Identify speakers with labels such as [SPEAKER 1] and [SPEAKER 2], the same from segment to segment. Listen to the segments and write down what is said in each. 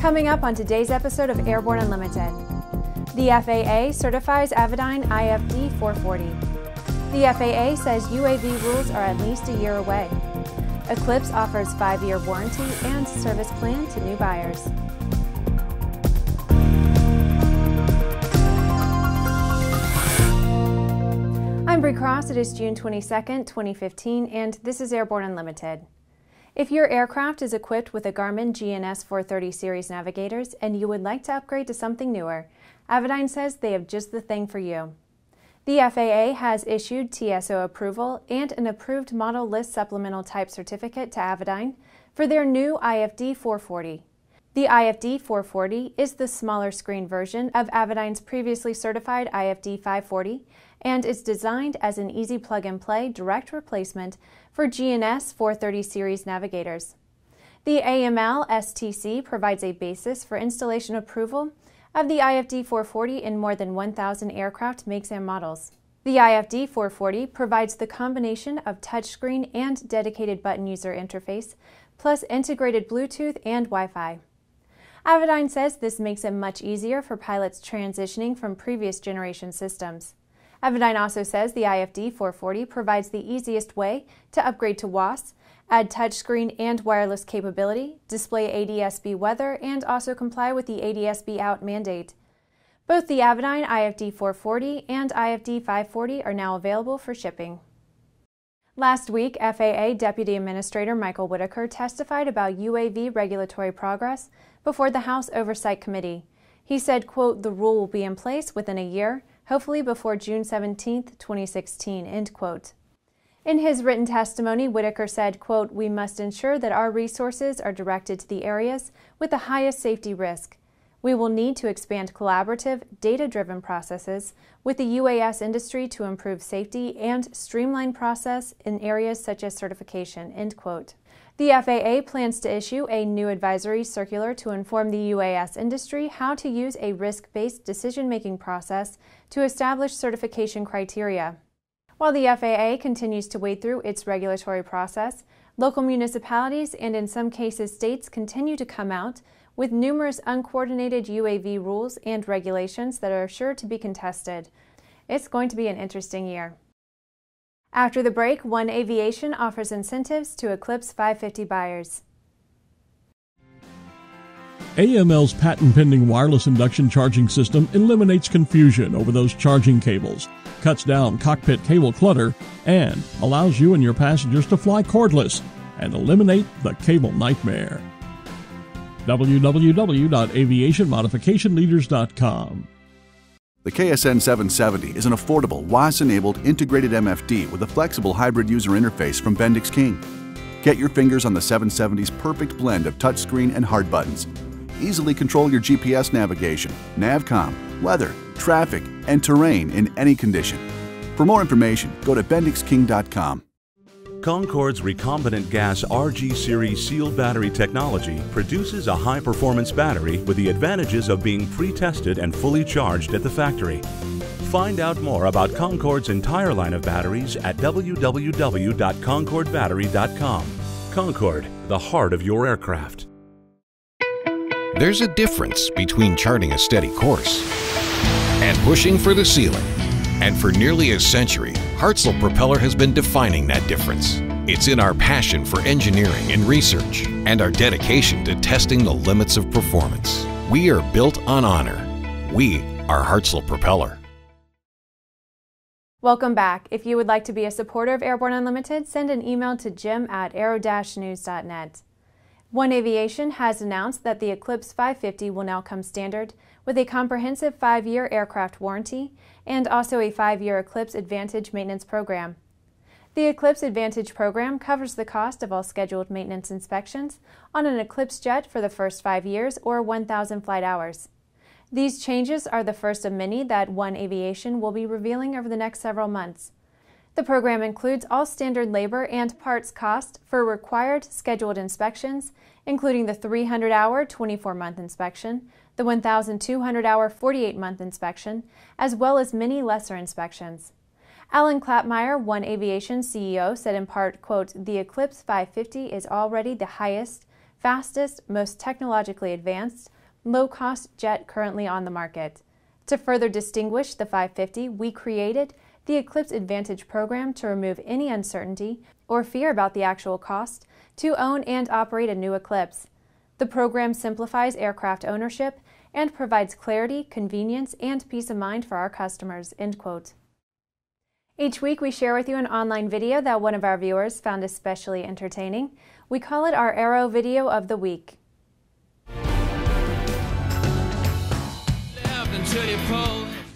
[SPEAKER 1] Coming up on today's episode of Airborne Unlimited. The FAA certifies Avidyne IFD 440. The FAA says UAV rules are at least a year away. Eclipse offers five year warranty and service plan to new buyers. I'm Bree Cross. It is June 22nd, 2015, and this is Airborne Unlimited. If your aircraft is equipped with a Garmin GNS 430 series navigators and you would like to upgrade to something newer, Avidyne says they have just the thing for you. The FAA has issued TSO approval and an approved model list supplemental type certificate to Avidyne for their new IFD 440. The IFD 440 is the smaller screen version of Avidyne's previously certified IFD 540 and is designed as an easy plug and play direct replacement for GNS 430 series navigators. The AML STC provides a basis for installation approval of the IFD 440 in more than 1,000 aircraft makes and models. The IFD 440 provides the combination of touchscreen and dedicated button user interface, plus integrated Bluetooth and Wi Fi. Avidyne says this makes it much easier for pilots transitioning from previous generation systems. Avidyne also says the IFD 440 provides the easiest way to upgrade to WAAS, add touchscreen and wireless capability, display ADSB weather, and also comply with the ADSB out mandate. Both the Avidyne IFD 440 and IFD 540 are now available for shipping. Last week, FAA Deputy Administrator Michael Whitaker testified about UAV regulatory progress before the House Oversight Committee. He said, quote, the rule will be in place within a year, hopefully before June 17, 2016, end quote. In his written testimony, Whitaker said, quote, we must ensure that our resources are directed to the areas with the highest safety risk. We will need to expand collaborative, data-driven processes with the UAS industry to improve safety and streamline process in areas such as certification, end quote. The FAA plans to issue a new advisory circular to inform the UAS industry how to use a risk based decision making process to establish certification criteria. While the FAA continues to wade through its regulatory process, local municipalities and in some cases states continue to come out with numerous uncoordinated UAV rules and regulations that are sure to be contested. It's going to be an interesting year. After the break, One Aviation offers incentives to Eclipse 550 buyers.
[SPEAKER 2] AML's patent pending wireless induction charging system eliminates confusion over those charging cables, cuts down cockpit cable clutter, and allows you and your passengers to fly cordless and eliminate the cable nightmare. www.aviationmodificationleaders.com
[SPEAKER 3] the KSN 770 is an affordable, WAAS-enabled integrated MFD with a flexible hybrid user interface from Bendix King. Get your fingers on the 770's perfect blend of touchscreen and hard buttons. Easily control your GPS navigation, NavCom, weather, traffic, and terrain in any condition. For more information, go to bendixking.com.
[SPEAKER 4] Concorde's recombinant gas RG series sealed battery technology produces a high performance battery with the advantages of being pre tested and fully charged at the factory. Find out more about Concorde's entire line of batteries at www.concordebattery.com. Concorde, the heart of your aircraft.
[SPEAKER 5] There's a difference between charting a steady course and pushing for the ceiling. And for nearly a century, Hartzell Propeller has been defining that difference. It's in our passion for engineering and research and our dedication to testing the limits of performance. We are built on honor. We are Hartzell Propeller.
[SPEAKER 1] Welcome back. If you would like to be a supporter of Airborne Unlimited, send an email to jim at aero-news.net. One Aviation has announced that the Eclipse 550 will now come standard with a comprehensive five year aircraft warranty and also a five year Eclipse Advantage maintenance program. The Eclipse Advantage program covers the cost of all scheduled maintenance inspections on an Eclipse jet for the first five years or 1,000 flight hours. These changes are the first of many that One Aviation will be revealing over the next several months. The program includes all standard labor and parts cost for required scheduled inspections, including the 300 hour 24 month inspection, the 1,200 hour 48 month inspection, as well as many lesser inspections. Alan Klapmeier, One Aviation CEO, said in part, quote, The Eclipse 550 is already the highest fastest, most technologically advanced, low cost jet currently on the market. To further distinguish the 550, we created the Eclipse Advantage program to remove any uncertainty or fear about the actual cost to own and operate a new Eclipse. The program simplifies aircraft ownership and provides clarity, convenience, and peace of mind for our customers. End quote. Each week, we share with you an online video that one of our viewers found especially entertaining. We call it our Aero Video of the Week.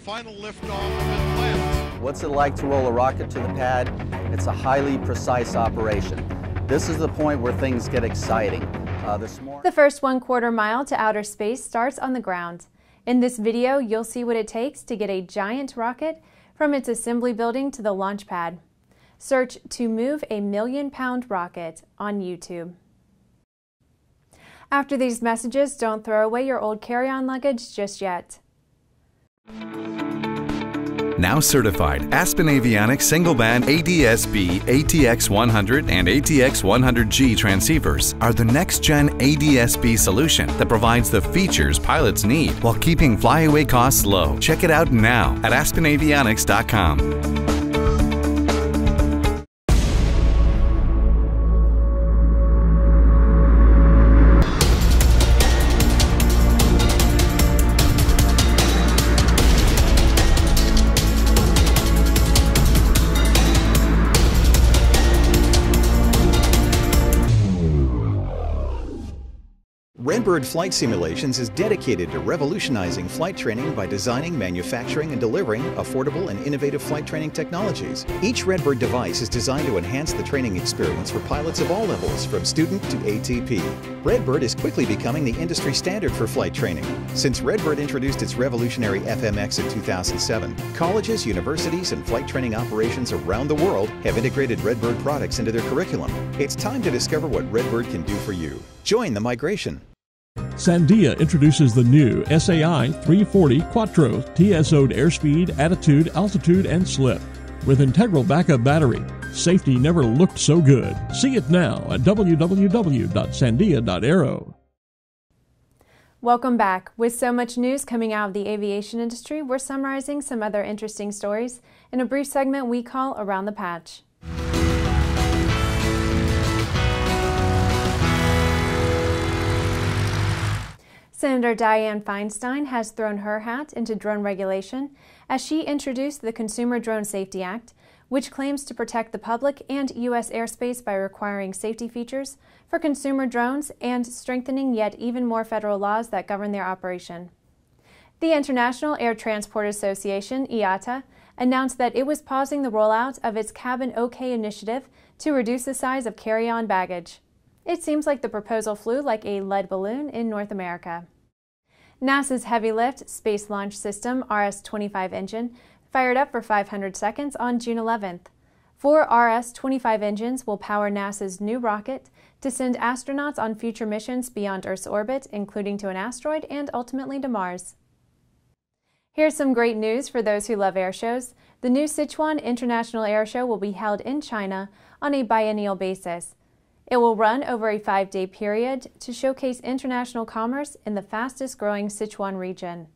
[SPEAKER 6] Final liftoff of Atlantis.
[SPEAKER 7] What's it like to roll a rocket to the pad? It's a highly precise operation. This is the point where things get exciting. Uh, this morning,
[SPEAKER 1] The first one quarter mile to outer space starts on the ground. In this video, you'll see what it takes to get a giant rocket from its assembly building to the launch pad. Search to move a million pound rocket on YouTube. After these messages, don't throw away your old carry on luggage just yet.
[SPEAKER 8] Now certified, Aspen Avionics single band ADS-B ATX 100 and ATX 100G transceivers are the next gen ADS-B solution that provides the features pilots need while keeping flyaway costs low. Check it out now at aspenavionics.com.
[SPEAKER 9] Redbird Flight Simulations is dedicated to revolutionizing flight training by designing, manufacturing, and delivering affordable and innovative flight training technologies. Each Redbird device is designed to enhance the training experience for pilots of all levels, from student to ATP. Redbird is quickly becoming the industry standard for flight training. Since Redbird introduced its revolutionary FMX in 2007, colleges, universities, and flight training operations around the world have integrated Redbird products into their curriculum. It's time to discover what Redbird can do for you. Join the migration.
[SPEAKER 2] Sandia introduces the new SAI 340 Quattro TSO'd airspeed, attitude, altitude, and slip. With integral backup battery, safety never looked so good. See it now at www.sandia.aero.
[SPEAKER 1] Welcome back. With so much news coming out of the aviation industry, we're summarizing some other interesting stories in a brief segment we call Around the Patch. Senator Dianne Feinstein has thrown her hat into drone regulation as she introduced the Consumer Drone Safety Act, which claims to protect the public and U.S. airspace by requiring safety features for consumer drones and strengthening yet even more federal laws that govern their operation. The International Air Transport Association, IATA, announced that it was pausing the rollout of its Cabin OK initiative to reduce the size of carry on baggage. It seems like the proposal flew like a lead balloon in North America. NASA's Heavy Lift Space Launch System RS 25 engine fired up for 500 seconds on June 11th. Four RS 25 engines will power NASA's new rocket to send astronauts on future missions beyond Earth's orbit, including to an asteroid and ultimately to Mars. Here's some great news for those who love air shows. The new Sichuan International Air Show will be held in China on a biennial basis. It will run over a five day period to showcase international commerce in the fastest growing Sichuan region.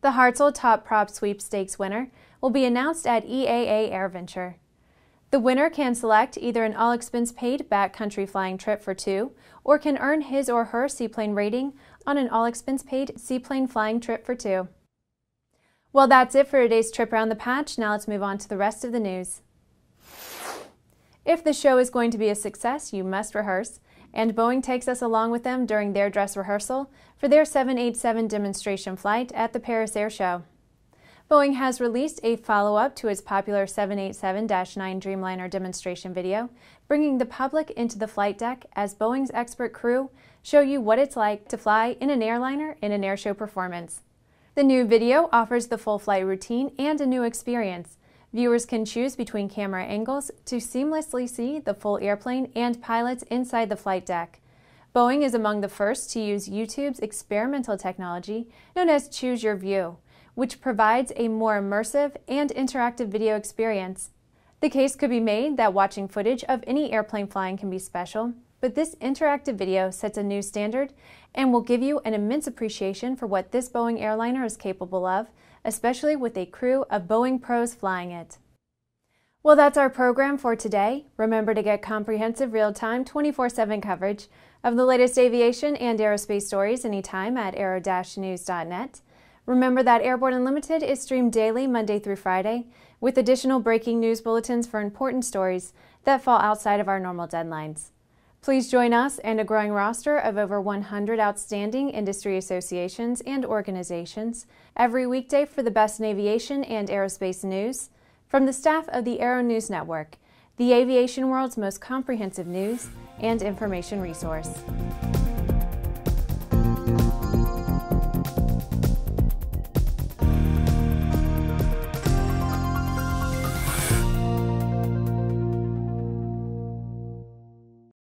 [SPEAKER 1] The Hartzell Top Prop Sweepstakes winner will be announced at EAA AirVenture. The winner can select either an all expense paid backcountry flying trip for two or can earn his or her seaplane rating on an all expense paid seaplane flying trip for two. Well, that's it for today's trip around the patch. Now let's move on to the rest of the news. If the show is going to be a success, you must rehearse, and Boeing takes us along with them during their dress rehearsal for their 787 demonstration flight at the Paris Air Show. Boeing has released a follow up to its popular 787 9 Dreamliner demonstration video, bringing the public into the flight deck as Boeing's expert crew show you what it's like to fly in an airliner in an airshow performance. The new video offers the full flight routine and a new experience, Viewers can choose between camera angles to seamlessly see the full airplane and pilots inside the flight deck. Boeing is among the first to use YouTube's experimental technology known as Choose Your View, which provides a more immersive and interactive video experience. The case could be made that watching footage of any airplane flying can be special, but this interactive video sets a new standard and will give you an immense appreciation for what this Boeing airliner is capable of, especially with a crew of Boeing pros flying it. Well, that's our program for today. Remember to get comprehensive, real time, 24 7 coverage of the latest aviation and aerospace stories anytime at aero news.net. Remember that Airborne Unlimited is streamed daily, Monday through Friday, with additional breaking news bulletins for important stories that fall outside of our normal deadlines. Please join us and a growing roster of over 100 outstanding industry associations and organizations every weekday for the best in aviation and aerospace news. From the staff of the Aero News Network, the aviation world's most comprehensive news and information resource.